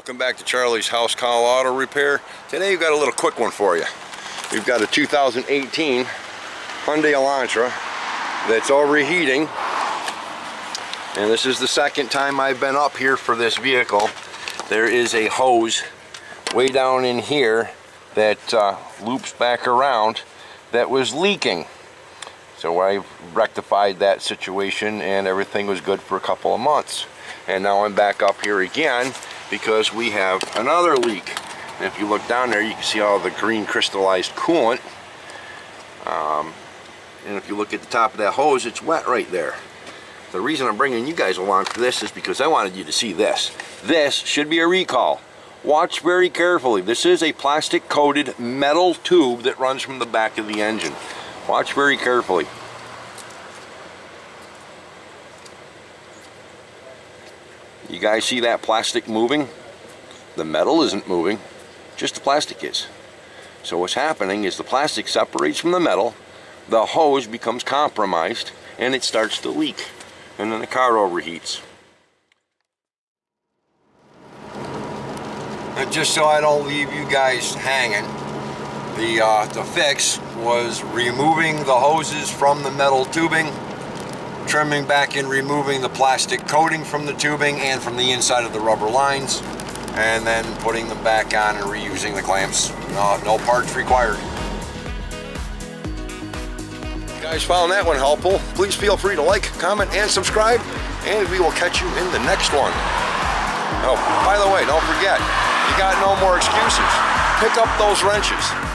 Welcome back to Charlie's House Call Auto Repair. Today we've got a little quick one for you. We've got a 2018 Hyundai Elantra that's overheating. And this is the second time I've been up here for this vehicle. There is a hose way down in here that uh, loops back around that was leaking. So I rectified that situation and everything was good for a couple of months. And now I'm back up here again because we have another leak. And if you look down there, you can see all the green crystallized coolant. Um, and if you look at the top of that hose, it's wet right there. The reason I'm bringing you guys along for this is because I wanted you to see this. This should be a recall. Watch very carefully. This is a plastic coated metal tube that runs from the back of the engine. Watch very carefully. You guys see that plastic moving? The metal isn't moving, just the plastic is. So what's happening is the plastic separates from the metal, the hose becomes compromised, and it starts to leak. And then the car overheats. And just so I don't leave you guys hanging, the, uh, the fix was removing the hoses from the metal tubing trimming back and removing the plastic coating from the tubing and from the inside of the rubber lines and then putting them back on and reusing the clamps. No, no parts required. You guys found that one helpful. Please feel free to like, comment, and subscribe, and we will catch you in the next one. Oh, by the way, don't forget, you got no more excuses. Pick up those wrenches.